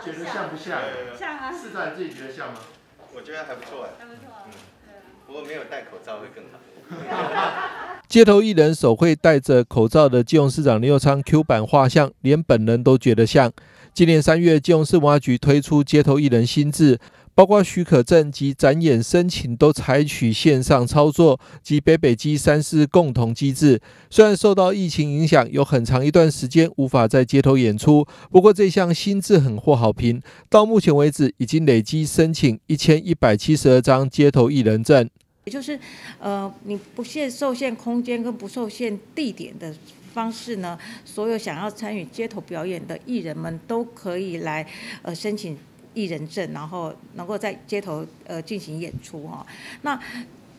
觉得像不像？像啊，市长自己觉得像吗？我觉得还不错哎，还不错。嗯不过没有戴口罩会更好。街头艺人手绘戴着口罩的基隆市长林佑昌 Q 版画像，连本人都觉得像。今年三月，基隆市文化局推出街头艺人新制，包括许可证及展演申请都采取线上操作及北北基三市共同机制。虽然受到疫情影响，有很长一段时间无法在街头演出，不过这项新制很获好评。到目前为止，已经累积申请一千一百七十二张街头艺人证。也就是，呃，你不限受限空间跟不受限地点的方式呢，所有想要参与街头表演的艺人们都可以来，呃，申请艺人证，然后能够在街头呃进行演出哈。那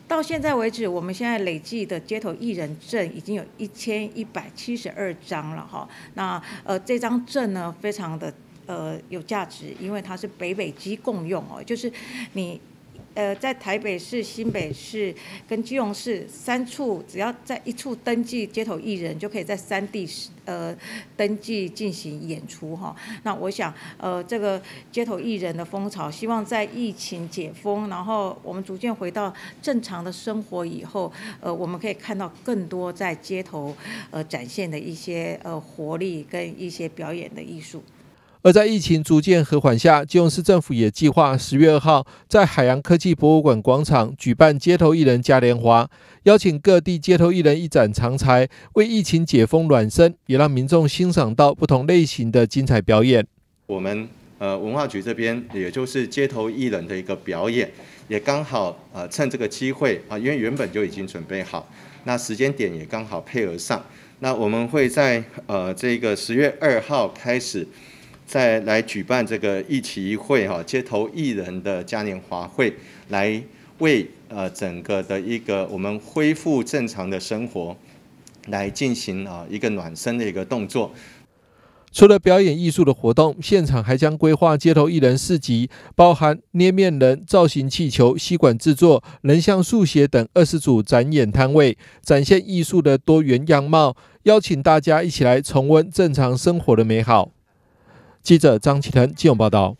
到现在为止，我们现在累计的街头艺人证已经有一千一百七十二张了哈。那呃这张证呢，非常的呃有价值，因为它是北北机共用哦，就是你。呃，在台北市、新北市跟基隆市三处，只要在一处登记街头艺人，就可以在三地呃登记进行演出哈。那我想，呃，这个街头艺人的风潮，希望在疫情解封，然后我们逐渐回到正常的生活以后，呃，我们可以看到更多在街头呃展现的一些呃活力跟一些表演的艺术。而在疫情逐渐和缓下，基隆市政府也计划十月二号在海洋科技博物馆广场举办街头艺人嘉年华，邀请各地街头艺人一展长才，为疫情解封暖身，也让民众欣赏到不同类型的精彩表演。我们呃文化局这边，也就是街头艺人的一个表演，也刚好呃趁这个机会啊，因为原本就已经准备好，那时间点也刚好配合上，那我们会在呃这个十月二号开始。再来举办这个一起一会哈，街头艺人的嘉年华会，来为呃整个的一个我们恢复正常的生活，来进行啊一个暖身的一个动作。除了表演艺术的活动，现场还将规划街头艺人市集，包含捏面人、造型气球、吸管制作、人像速写等二十组展演摊位，展现艺术的多元样貌，邀请大家一起来重温正常生活的美好。记者张启腾，金融报道。